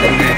Amen.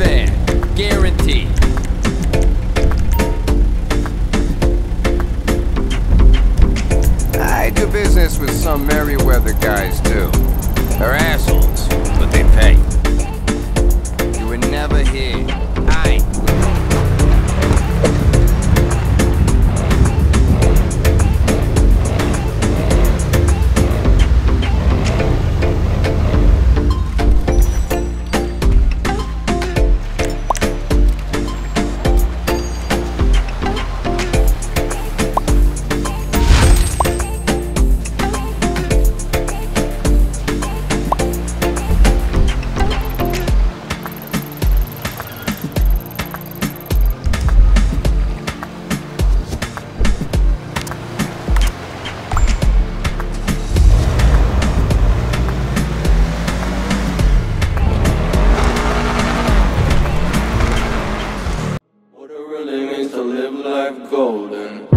fair. Guaranteed. I do business with some Merryweather guys, too. All right. like golden